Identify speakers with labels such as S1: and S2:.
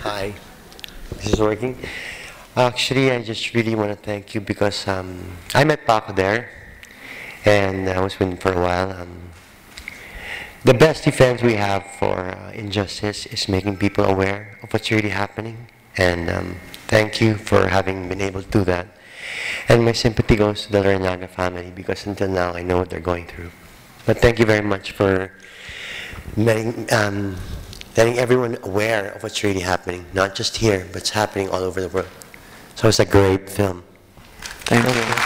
S1: Hi. This is working. Actually, I just really want to thank you because um, I met Paco there, and I was with him for a while. Um, the best defense we have for uh, injustice is making people aware of what's really happening, and um, thank you for having been able to do that. And my sympathy goes to the Larrañaga family because until now I know what they're going through. But thank you very much for letting, um, letting everyone aware of what's really happening, not just here, but it's happening all over the world. So it's a great film.
S2: Thank you.